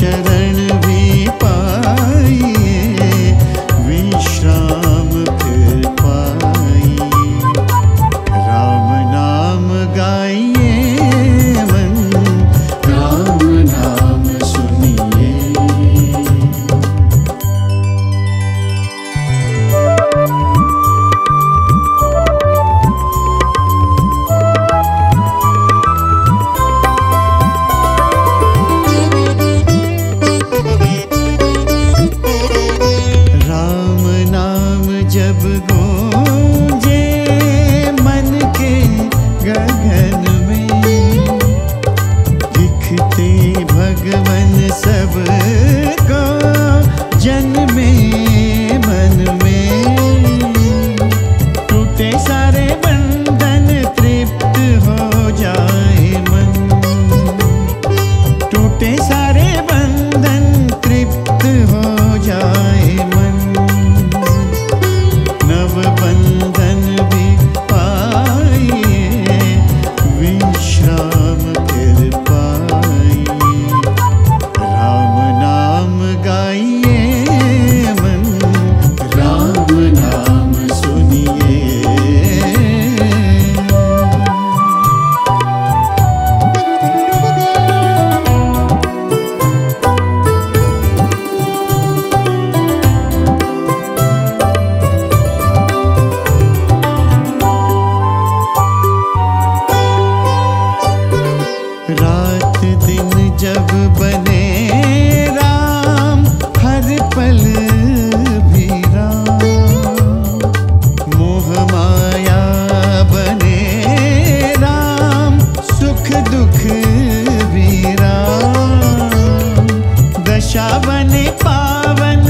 şeref सावन पावन